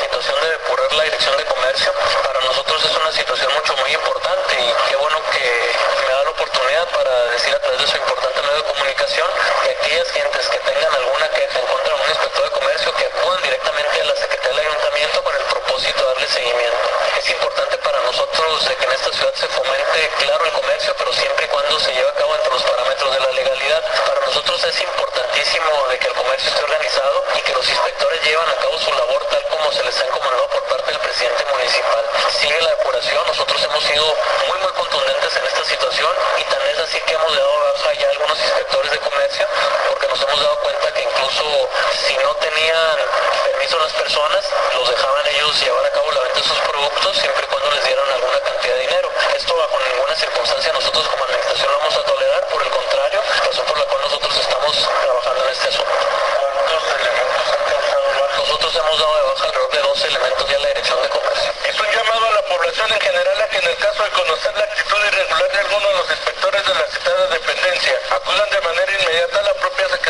situación de depurar la dirección de comercio para nosotros es una situación mucho muy importante y qué bueno que me da la oportunidad para decir a través de su importante medio de comunicación que aquellas gentes que tengan alguna queja en contra de un inspector de comercio que acudan directamente a la Secretaría del Ayuntamiento con el propósito de darle seguimiento. Es importante para nosotros que en esta ciudad se fomente claro el comercio, pero siempre y cuando se lleve a cabo entre los parámetros de la legalidad. Para nosotros es importantísimo de que el comercio esté organizado y que los inspectores llevan a cabo su como se les ha encomendado por parte del presidente municipal. Sigue la depuración, nosotros hemos sido muy muy contundentes en esta situación y tan es así que hemos dado baja ya algunos inspectores de comercio porque nos hemos dado cuenta que incluso si no tenían permiso las personas, los dejaban ellos llevar a cabo la venta de sus productos siempre y cuando les dieran alguna cantidad de dinero. Esto bajo ninguna circunstancia nosotros como administración lo vamos a tolerar, por el contrario, razón por la cual nosotros estamos trabajando en este asunto. Nosotros hemos dado de baja alrededor de 12 elementos ya a la dirección de comercio. Es un llamado a la población en general a en el caso de conocer la actitud irregular de alguno de los inspectores de la citada dependencia, acudan de manera inmediata a la propia Secretaría